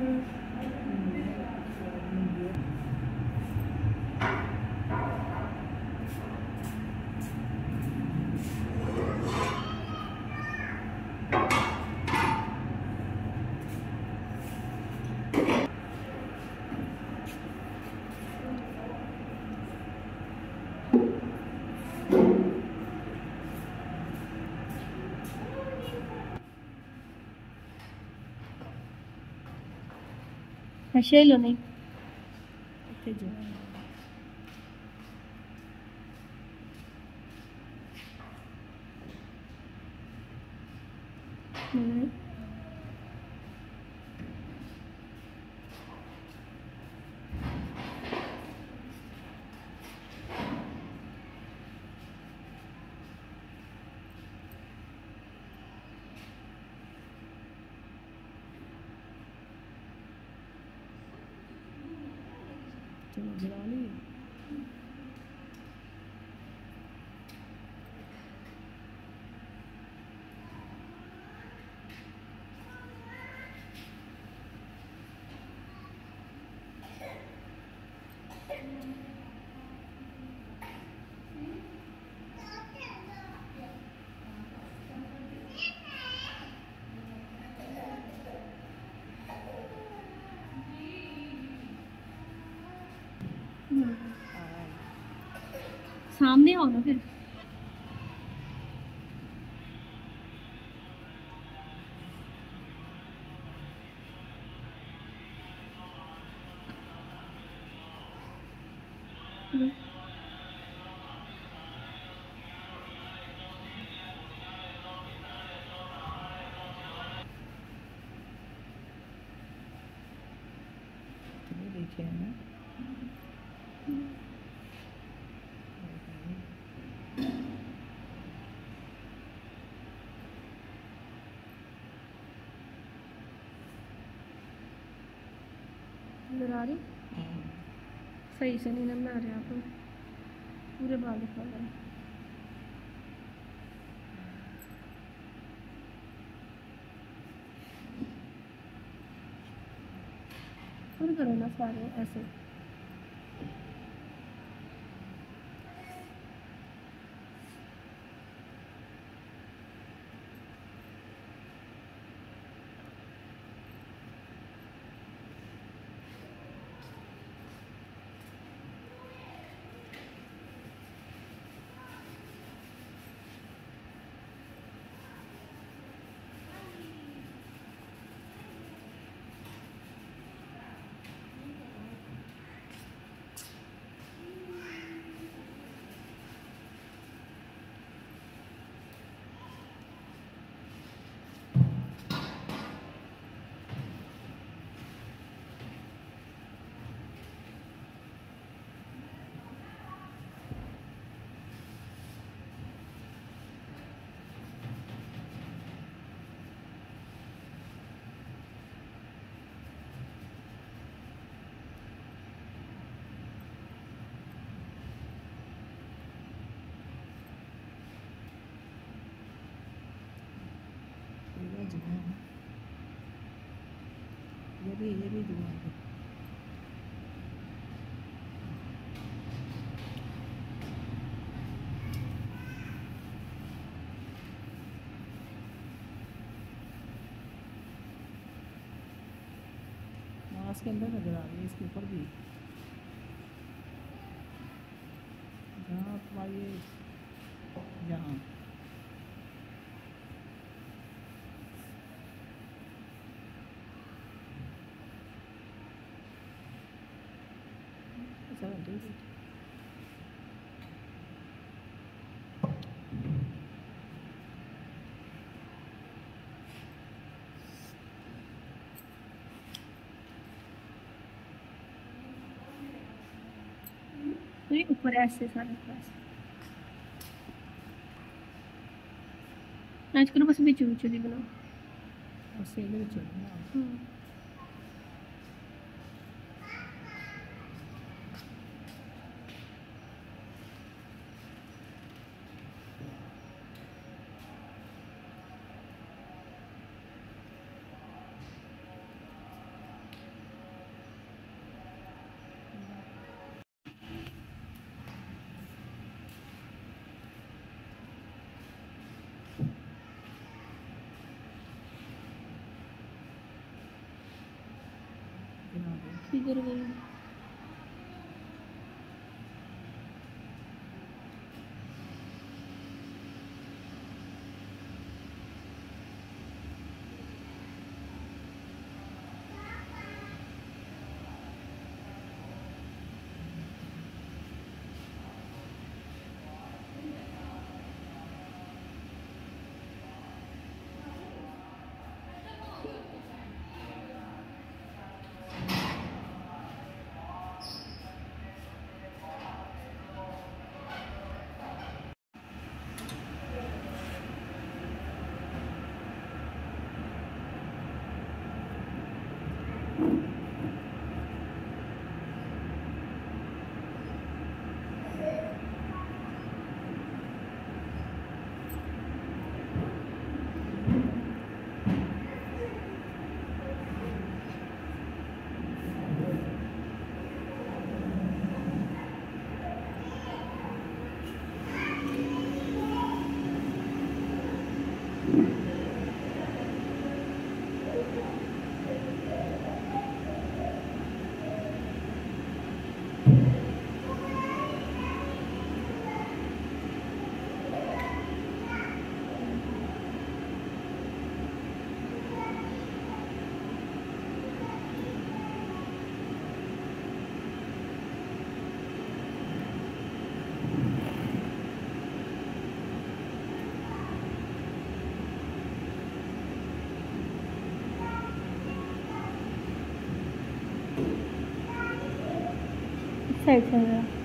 Mm-hmm. Achei, Leonei? Né? Entendi. Uhum. Celana सामने आओ ना फिर हम्म। तुम्हें देखे है ना नज़र आ रही। सही से नहीं नज़र आ रहे आप पूरे बाल दिखा रहे और करो ना सारे ऐसे पूरा ज़ुबान ये भी ये भी ज़ुबान है। मास्क के अंदर नज़र आ रही है, इसके ऊपर भी। जहाँ ये यहाँ ऐसा करते हैं। नहीं ऊपर ऐसे सारे पास आज करो बस बीच बीच दी बनाओ और सेल किधर गई। 太坑了。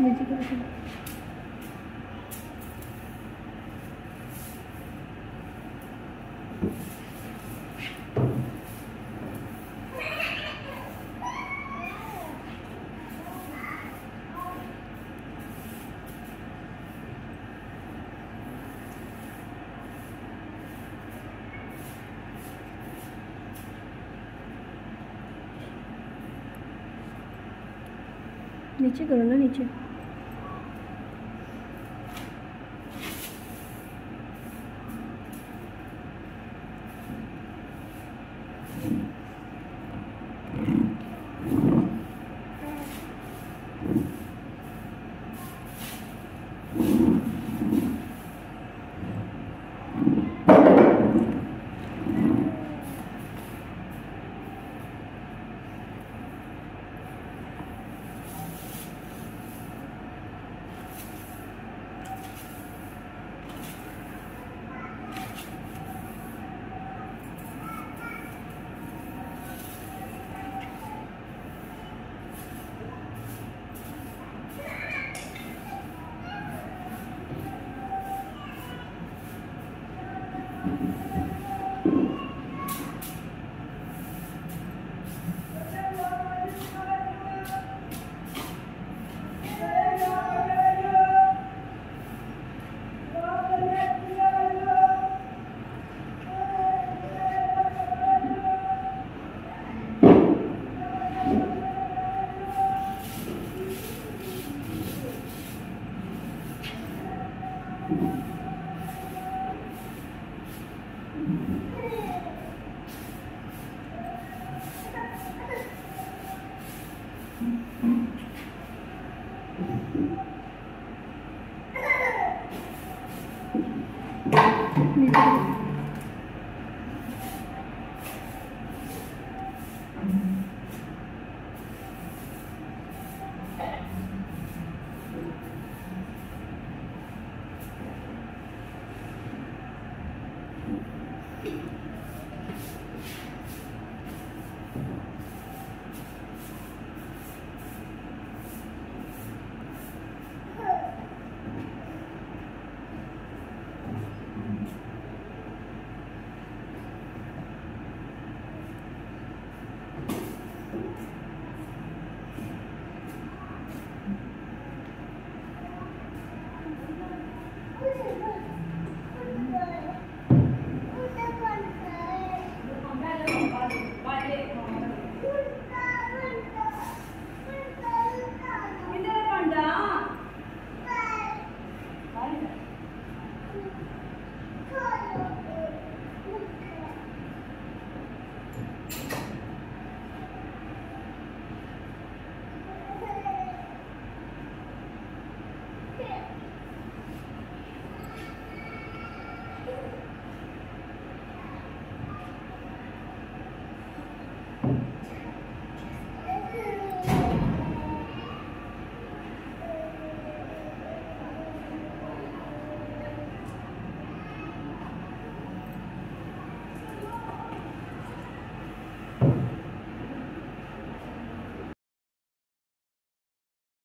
नीचे करो थोड़ा। नीचे करो ना